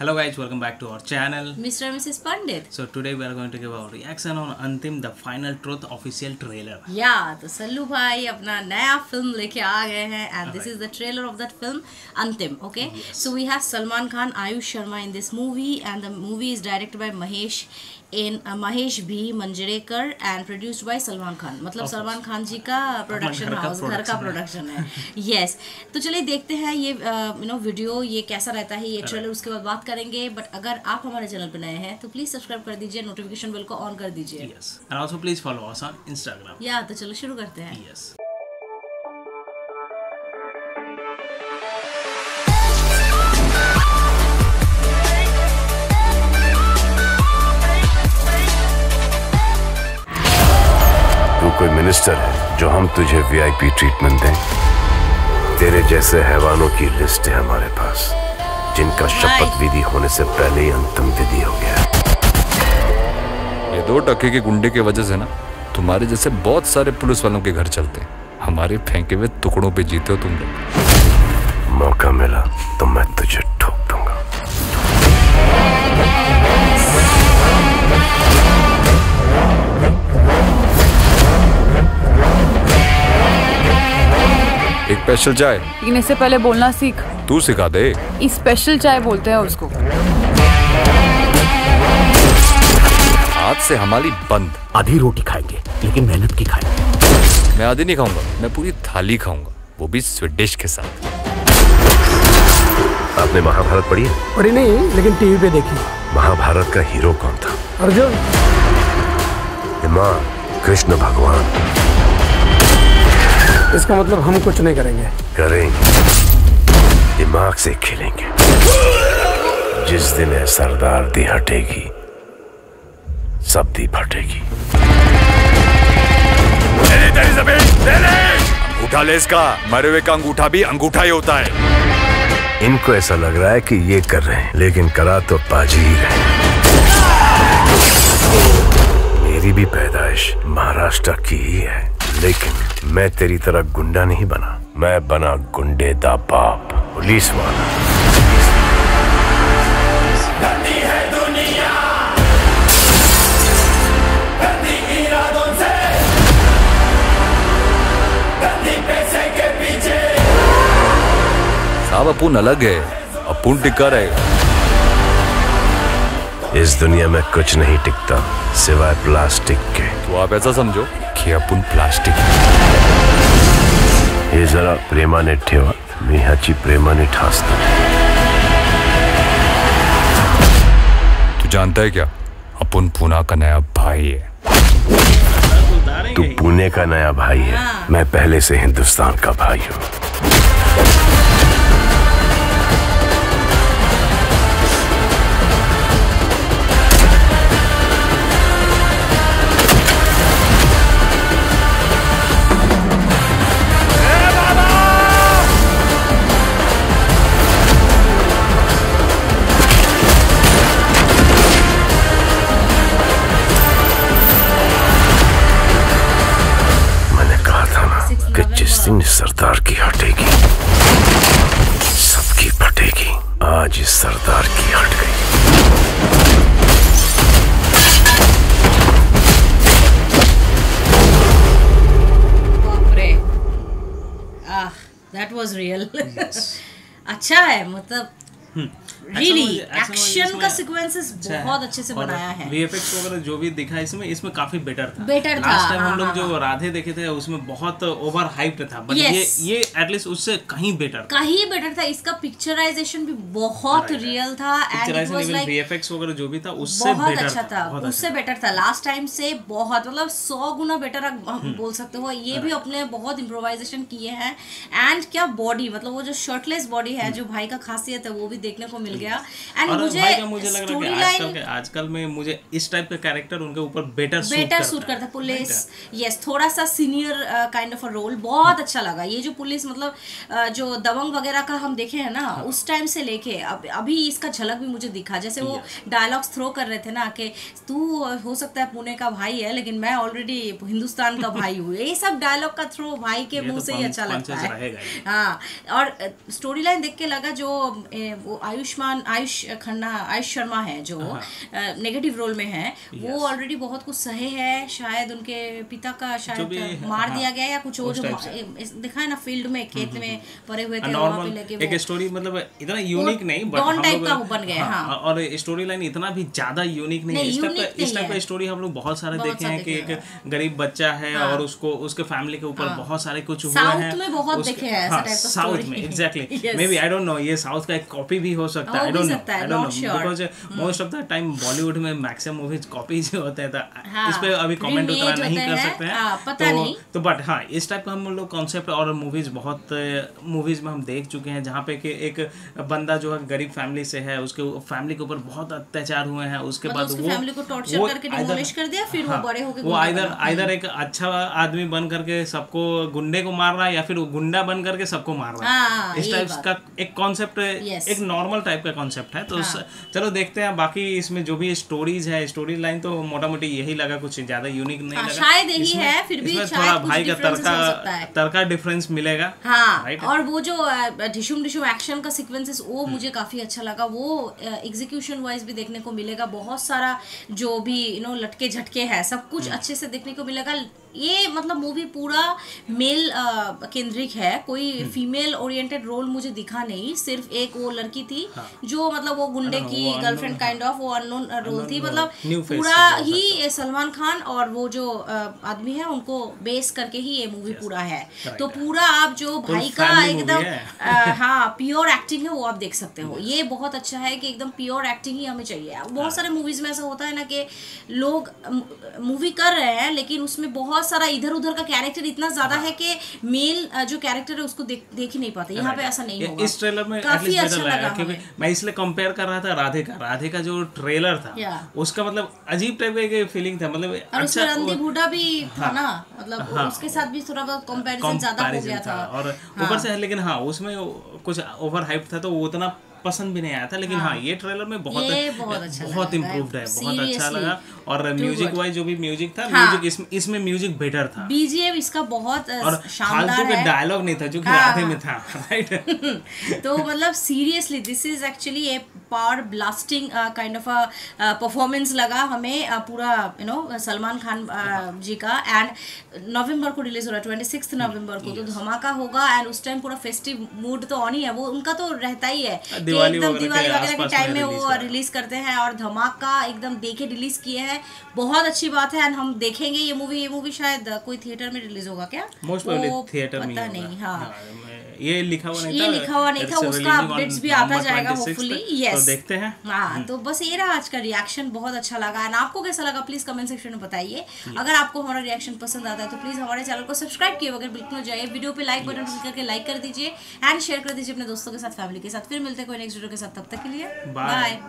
Hello guys, welcome back to our channel. Mr. and Mrs. Pandit. So today we are going to give our reaction on Antim, the final truth official trailer. या तो सल्लू भाई अपना नया film लेके आ गए हैं and this is the trailer of that film Antim okay so we have Salman Khan Aayush Sharma in this movie and the movie is directed by Mahesh in Mahesh भी Manjrekar and produced by Salman Khan मतलब सलमान खान जी का production house घर का production है yes तो चलिए देखते हैं ये यू नो वीडियो ये कैसा रहता है ये ट्रेलर उसके बाद बात करेंगे बट अगर आप हमारे चैनल पे नए हैं तो प्लीज़ सब्सक्राइब कर दीजिए नोटिफिकेशन बेल को ऑन कर दीजिए। या तो चलो शुरू करते हैं। Yes. कोई मिनिस्टर है जो हम तुझे वीआईपी ट्रीटमेंट दें? तेरे जैसे हैवानों की लिस्ट है हमारे पास। जिनका शपथ विधि होने से पहले ही अंतिम विधि हो गया ये दो टके के गुंडे की वजह से ना तुम्हारे जैसे बहुत सारे पुलिस वालों के घर चलते हमारे फेंके हुए टुकड़ों पे जीते हो तुम लोग। मौका मिला तो मैं तुझे स्पेशल चाय? लेकिन इससे पहले बोलना सीख। तू सिखा दे। स्पेशल चाय बोलते हैं उसको। आज से हमारी बंद। आधी रोटी खाएँगे लेकिन मेहनत की खाएँगे। मैं आधी नहीं खाऊँगा मैं पूरी थाली खाऊँगा वो भी स्वीट डिश के साथ। आपने महाभारत पढ़ी है? पढ़ी नहीं लेकिन टीवी पे देखी। महाभारत का हीरो कौन था? अर्जुन। कृष्ण भगवान। इसका मतलब हम कुछ नहीं करेंगे। करेंगे। दिमाग से खेलेंगे। जिस दिन है सरदार दी हटेगी सब दी फटेगी। अंगूठा ले इसका। मरे हुए का अंगूठा भी अंगूठा ही होता है। इनको ऐसा लग रहा है कि ये कर रहे हैं लेकिन करा तो पाजी ही। रहे मेरी भी पैदाइश महाराष्ट्र की ही है। लेकिन मैं तेरी तरह गुंडा नहीं बना। मैं बना गुंडे दा बाप पुलिस वाला। साहब अपुन अलग है। अपुन टिका रहेगा इस दुनिया में कुछ नहीं टिकता सिवाय प्लास्टिक के। तो आप ऐसा समझो। कि अपुन प्लास्टिक। है। हे जरा प्रेमाने ठेवा मी ह्याची प्रेमाने ठासतो तू जानता है क्या? अपन पूना का नया भाई है। तू पुणे का नया भाई है। मैं पहले से हिंदुस्तान का भाई हूँ। इस सरदार की हटेगी। सबकी फटेगी। आज इस सरदार की हट गई। दैट वाज रियल अच्छा है मतलब रियली एक्शन का सीक्वेंसेस अच्छा बहुत अच्छे से बनाया है। VFX वगैरह जो भी दिखा इसमें इसमें काफ़ी बेटर था। Better था, लास्ट टाइम हाँ, हम लोग हाँ, जो राधे देखे थे उसमें बहुत ओवर हाइप्ड था। बट ये ये एटलीस्ट उससे कहीं बेटर कहीं बेटर था। इसका पिक्चराइजेशन भी बहुत रियल था एंड VFX वगैरह जो भी था उससे बहुत बेटर अच्छा था उससे अच्छा। बेटर था। लास्ट टाइम से बहुत मतलब सौ गुना बेटर आप बोल सकते हो। ये भी अपने बहुत इम्प्रोवाइजेशन किए हैं। एंड क्या बॉडी मतलब वो जो शर्टलेस बॉडी है जो भाई का खासियत है वो भी देखने को मिल गया। एंड मुझे मुझे लग रहा है स्टोरी आजकल लाइन आजकल में मुझे इस टाइप का कैरेक्टर उनके ऊपर बेटर बेटर सूट करता है। पुलिस यस थोड़ा सा senior kind of a role बहुत अच्छा लगा। ये जो पुलिस मतलब uh, जो दबंग वगैरह का हम देखे हैं ना उस टाइम से लेके अब अभी इसका झलक भी मुझे दिखा। जैसे वो डायलॉग्स थ्रो कर रहे थे ना कि तू हो सकता है पुणे का भाई है लेकिन मैं ऑलरेडी हिंदुस्तान का भाई हूँ। ये सब डायलॉग का थ्रो भाई के मुँह तो से ही अच्छा लगता है। हाँ। और स्टोरी लाइन देख के लगा जो वो आयुष्मान आयुष खन्ना आयुष शर्मा है जो हाँ। नेगेटिव रोल में है। वो ऑलरेडी बहुत कुछ सहे है। शायद उनके पिता का शायद मार हाँ, दिया गया या कुछ और जो। हम्म, दिखा है ना फ़ील्ड में खेत में पड़े हुए थे वहाँ पे लेके एक स्टोरी मतलब इतना यूनिक नहीं बट डॉन हम का बन गया, हाँ। और स्टोरी लाइन इतना भी ज़्यादा यूनिक नहीं है। इस टाइप का टाइप है। स्टोरी हम लोग बहुत सारे देखे हैं कि एक गरीब बच्चा है और उसको उसके फैमिली के ऊपर बहुत सारे कुछ South हैं। में बहुत देखे हैं ऐसा हाँ, का साउथ में exactly maybe I don't know ये साउथ का एक कॉपी भी हो सकता है। आई डोंट नो सकता है, I don't know. Because most of the time Bollywood में मैक्सिमम मूवीज़ कॉपी जो होते हैं तो हाँ, इस पे अभी कमेंट उतना नहीं कर सकते हाँ, हैं पता तो नहीं। तो बट हाँ इस टाइप का हम लोग कॉन्सेप्ट और मूवीज़ बहुत मूवीज़ में हम देख चुके हैं जहाँ पे कि एक बंदा जो है गरीब फैमिली से है उसके फैमिली के ऊपर बहुत अत्याचार हुए हैं उसके मतलब बाद वो को वो करके either- कर दिया, फिर वो हाँ, बड़े होके वो आइदर आइदर एक अच्छा आदमी बन करके सबको गुंडे को मार रहा है या फिर वो गुंडा बन करके सबको मार रहा हाँ, है इस टाइप का एक कॉन्सेप्ट एक नॉर्मल टाइप का कॉन्सेप्ट है तो हाँ। चलो देखते हैं बाकी इसमें जो भी स्टोरीज है स्टोरी लाइन तो मोटा मोटी यही लगा कुछ ज़्यादा यूनिक नहीं हाँ, लगा शायद यही है, फिर भी थोड़ा भाई का तड़का तड़का डिफरेंस मिलेगा हाँ और वो जो ढिशुम ढिशुम एक्शन का सीक्वेंसेस वो हम्म। मुझे काफ़ी अच्छा लगा वो एग्जीक्यूशन वाइज भी देखने को मिलेगा बहुत सारा जो भी यू नो लटके झटके है सब कुछ हम्म। अच्छे से देखने को मिलेगा ये मतलब मूवी पूरा मेल केंद्रिक है। कोई। फीमेल ओरिएंटेड रोल मुझे दिखा नहीं। सिर्फ़ एक वो लड़की थी हाँ। जो मतलब वो गुंडे की गर्लफ्रेंड काइंड ऑफ़ वो अननोन रोल थी। मतलब पूरा ही सलमान खान और वो जो आदमी है उनको बेस करके ही ये मूवी पूरा है। तो पूरा आप जो भाई का एकदम हाँ। प्योर एक्टिंग है वो आप देख सकते हो। ये बहुत अच्छा है कि एकदम प्योर एक्टिंग ही हमें चाहिए। हाँ। बहुत सारे मूवीज़ में ऐसा होता है ना कि लोग मूवी कर रहे हैं लेकिन उसमें बहुत सारा इधर उधर का कैरेक्टर इतना ज़्यादा हाँ। है कि मेल जो कैरेक्टर है उसको देख देख ही नहीं पाते। यहाँ पे ऐसा नहीं होगा। इस ट्रेलर में काफ़ी अच्छा लगा क्योंकि मैं इसलिए कंपेयर कर रहा था राधे का। राधे का जो ट्रेलर था उसका मतलब अजीब टाइप का फीलिंग था मतलब अच्छा रणदीप हुडा भी था हाँ। ना मतलब हाँ। उसके साथ भी थोड़ा बहुत कंपैरिजन ज़्यादा हो गया था और ऊपर से लेकिन हाँ उसमें कुछ ओवर हाइप था तो वो उतना पसंद भी नहीं आया था लेकिन हाँ, हाँ ये ट्रेलर में बहुत ये बहुत अच्छा बहुत इम्प्रूव्ड है बहुत अच्छा लगा। और म्यूज़िक वाइज जो भी म्यूज़िक था हाँ। म्यूज़िक इसमें इसमें म्यूज़िक बेटर था। बीजीएम इसका बहुत और फालतू का डायलॉग नहीं था जो कि हाँ, राधे हाँ। में था राइट तो मतलब seriously this is actually a power blasting kind of a performance लगा हमें uh, पूरा you know Salman Khan uh, ji का एंड नवंबर को रिलीज़ हो रहा है ट्वेंटी सिक्स नवंबर को तो धमाका होगा एंड उस टाइम पूरा फेस्टिव मूड तो ऑन ही है वो उनका तो रहता ही है दिवाली एकदम दिवाली वगैरह के टाइम में वो रिलीज़ करते हैं और धमाका एकदम देखे रिलीज़ किए हैं। बहुत अच्छी बात है एंड हम देखेंगे ये मूवी ये मूवी शायद uh, कोई थिएटर में रिलीज़ होगा क्या? मोस्ट वो थिएटर में पता नहीं हाँ मैं- ये लिखा हुआ नहीं था ये लिखा हुआ नहीं था उसका अपडेट्स भी आता जाएगा 26th, होपफुली तो यस देखते हैं। हाँ तो बस ये रहा आज का रिएक्शन बहुत अच्छा लगा। एंड आपको कैसा लगा प्लीज़ कमेंट सेक्शन में बताइए। अगर आपको हमारा रिएक्शन पसंद आता है तो प्लीज़ हमारे चैनल को सब्सक्राइब किए अगर बिल्कुल हो जाइए। वीडियो पे लाइक बटन क्लिक करके लाइक कर दीजिए। एंड शेयर कर दीजिए अपने दोस्तों के साथ फैमिली के साथ। फिर मिलते हैं कोई नेक्स्ट वीडियो के साथ। तब तक के लिए बाय